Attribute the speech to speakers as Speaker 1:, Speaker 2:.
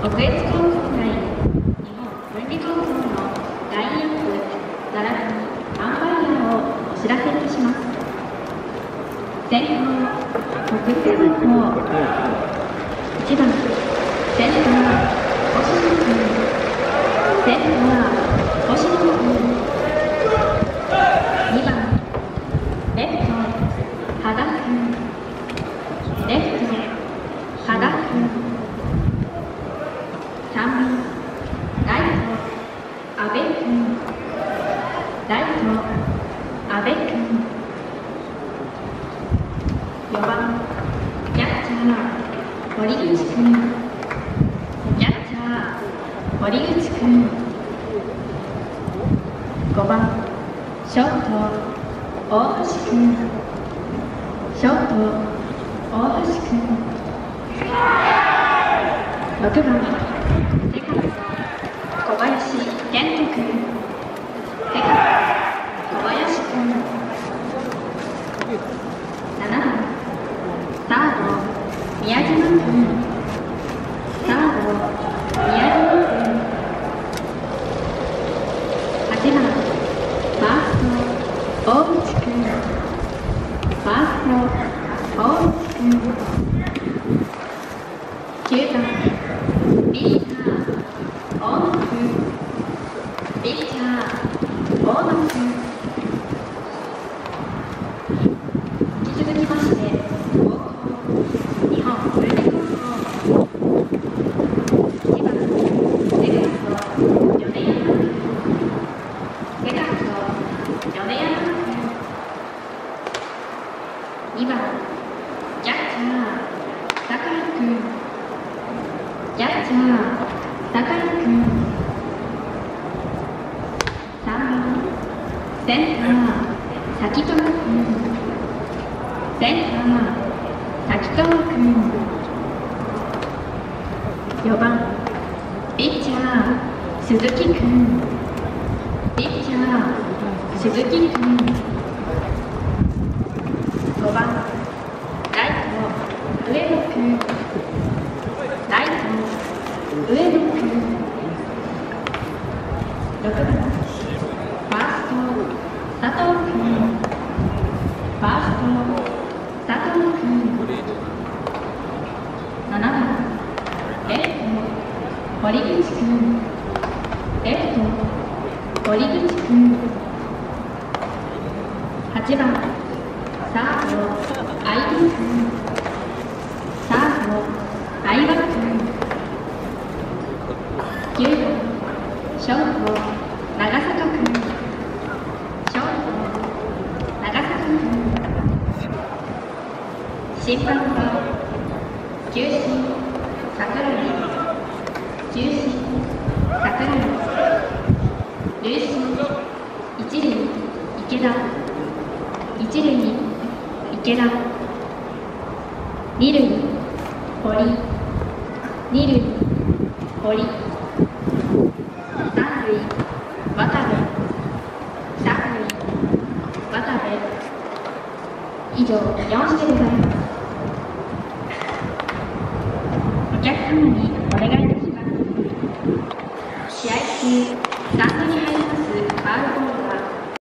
Speaker 1: 国立高校対日本文理高校のラインアップ並びにアンパイアをお知らせいたします先攻国立高校1番センター星野君センター星野君2番レフト羽田君レフト羽田君3番ライト阿部君ライト阿部君4番キャッチャー堀口君キャッチャー堀口君5番ショート大橋君ショート大橋君6番セカンド小林健人君セカンド小林君7番サード宮島君サード宮島君8番ファースト大内君ファースト大内君9番ピッチャー大野君ピッチャー大野君引き続きまして高校日本文理高校1番セカンド米山君セカンド米山君2番キャッチャー酒井君キャッチャー酒井君3番センター滝川君センター滝川君4番ピッチャー鈴木君ピッチャー鈴木君5番。ライト上野君ライト上野君6番ファースト佐藤君ファースト佐藤君7番レフト堀口君。レフ堀口君。8番。サード相葉君。サード相葉君9番ショート長坂君。ショート長坂君審判は球審桜田。一塁に。池田。二塁。に堀。二塁。に堀。三塁。渡部。三塁。渡部。以上4種でございます。お客様にお願いいたします。試合中。